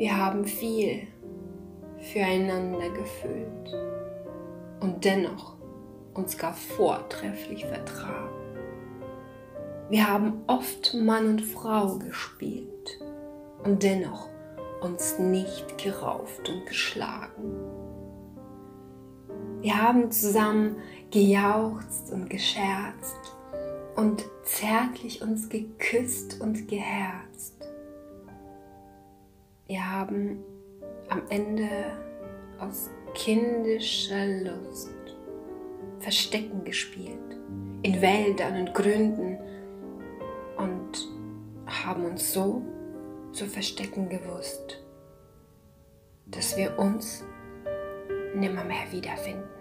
Wir haben viel füreinander gefühlt und dennoch uns gar vortrefflich vertragen. Wir haben oft Mann und Frau gespielt und dennoch uns nicht gerauft und geschlagen. Wir haben zusammen gejauchzt und gescherzt und zärtlich uns geküsst und geherzt. Wir haben am Ende aus kindischer Lust Verstecken gespielt, in Wäldern und Gründen und haben uns so zu verstecken gewusst, dass wir uns nimmer mehr wiederfinden.